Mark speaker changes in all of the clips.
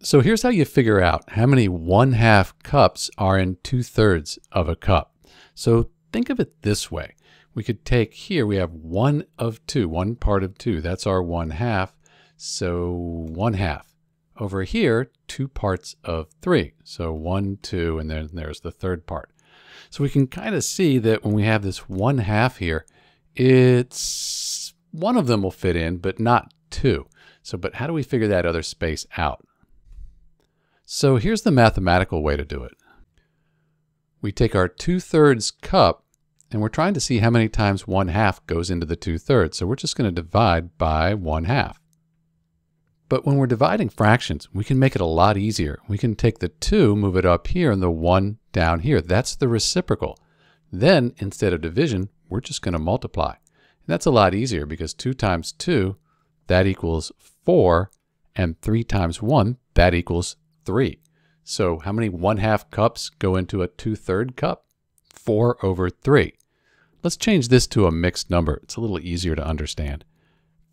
Speaker 1: So here's how you figure out how many one half cups are in two thirds of a cup. So think of it this way. We could take here, we have one of two, one part of two. That's our one half. So one half. Over here, two parts of three. So one, two, and then there's the third part. So we can kind of see that when we have this one half here, it's one of them will fit in, but not two. So, but how do we figure that other space out? So here's the mathematical way to do it. We take our 2 thirds cup and we're trying to see how many times 1 half goes into the 2 thirds. So we're just going to divide by 1 half. But when we're dividing fractions, we can make it a lot easier. We can take the 2, move it up here, and the 1 down here. That's the reciprocal. Then, instead of division, we're just going to multiply. And that's a lot easier because 2 times 2, that equals 4, and 3 times 1, that equals three. So how many one half cups go into a two third cup? Four over three. Let's change this to a mixed number. It's a little easier to understand.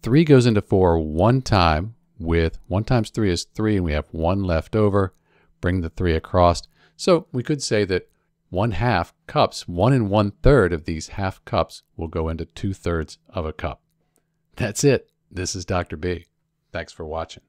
Speaker 1: Three goes into four one time with one times three is three and we have one left over. Bring the three across. So we could say that one half cups, one and one third of these half cups will go into two thirds of a cup. That's it. This is Dr. B. Thanks for watching.